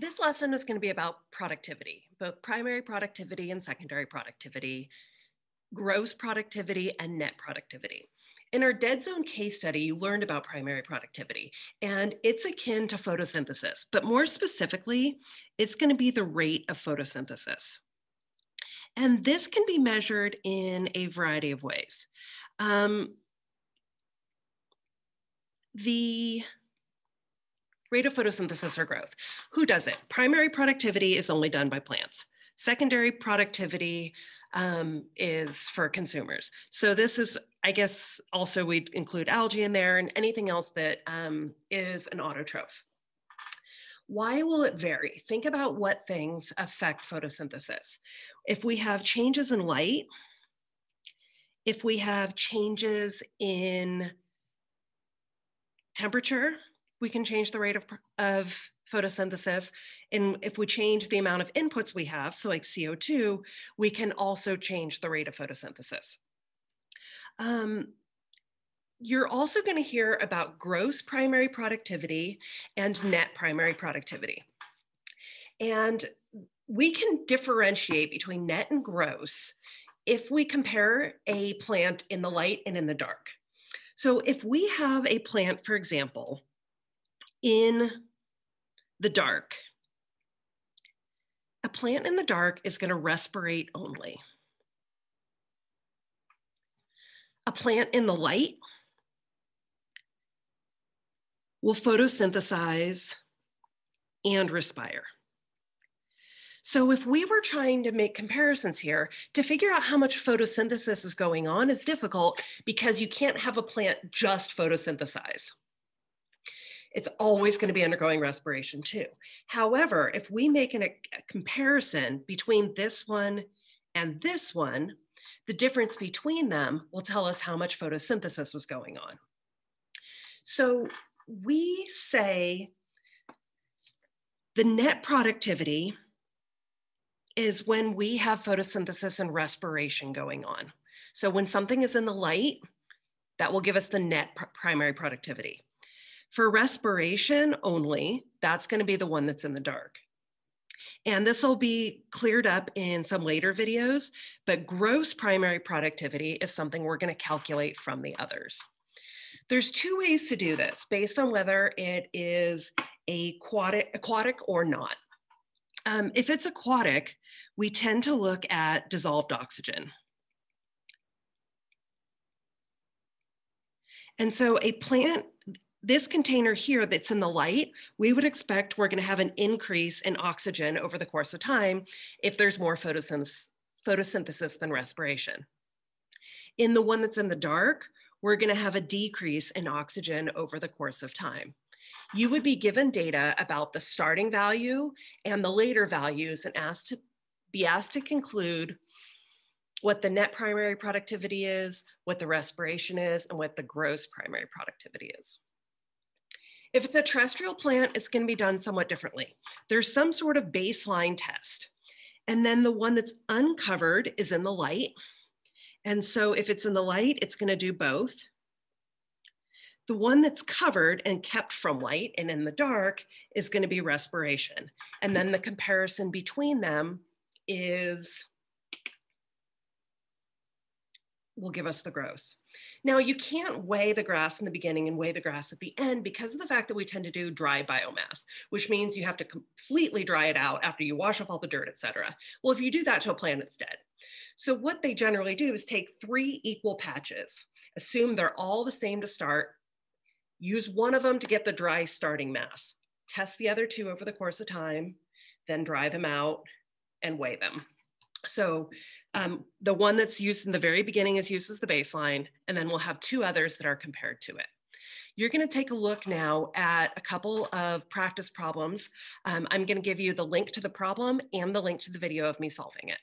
This lesson is going to be about productivity, both primary productivity and secondary productivity, gross productivity and net productivity. In our dead zone case study, you learned about primary productivity, and it's akin to photosynthesis, but more specifically, it's going to be the rate of photosynthesis. And this can be measured in a variety of ways. Um, the rate of photosynthesis or growth. Who does it? Primary productivity is only done by plants. Secondary productivity um, is for consumers. So this is, I guess, also we'd include algae in there and anything else that um, is an autotroph. Why will it vary? Think about what things affect photosynthesis. If we have changes in light, if we have changes in temperature, we can change the rate of, of photosynthesis. And if we change the amount of inputs we have, so like CO2, we can also change the rate of photosynthesis. Um, you're also going to hear about gross primary productivity and net primary productivity. And we can differentiate between net and gross if we compare a plant in the light and in the dark. So if we have a plant, for example, in the dark. A plant in the dark is going to respirate only. A plant in the light will photosynthesize and respire. So if we were trying to make comparisons here, to figure out how much photosynthesis is going on is difficult because you can't have a plant just photosynthesize it's always going to be undergoing respiration too. However, if we make an, a comparison between this one and this one, the difference between them will tell us how much photosynthesis was going on. So we say the net productivity is when we have photosynthesis and respiration going on. So when something is in the light, that will give us the net pr primary productivity. For respiration only, that's going to be the one that's in the dark. And this will be cleared up in some later videos, but gross primary productivity is something we're going to calculate from the others. There's two ways to do this based on whether it is aquatic, aquatic or not. Um, if it's aquatic, we tend to look at dissolved oxygen. And so a plant this container here that's in the light, we would expect we're gonna have an increase in oxygen over the course of time if there's more photosynthesis, than respiration. In the one that's in the dark, we're gonna have a decrease in oxygen over the course of time. You would be given data about the starting value and the later values and asked to be asked to conclude what the net primary productivity is, what the respiration is, and what the gross primary productivity is. If it's a terrestrial plant, it's going to be done somewhat differently. There's some sort of baseline test. And then the one that's uncovered is in the light. And so if it's in the light, it's going to do both. The one that's covered and kept from light and in the dark is going to be respiration. And then the comparison between them is will give us the gross. Now, you can't weigh the grass in the beginning and weigh the grass at the end because of the fact that we tend to do dry biomass, which means you have to completely dry it out after you wash off all the dirt, et cetera. Well, if you do that to a plant, it's dead. So what they generally do is take three equal patches, assume they're all the same to start, use one of them to get the dry starting mass, test the other two over the course of time, then dry them out and weigh them. So um, the one that's used in the very beginning is used as the baseline, and then we'll have two others that are compared to it. You're gonna take a look now at a couple of practice problems. Um, I'm gonna give you the link to the problem and the link to the video of me solving it.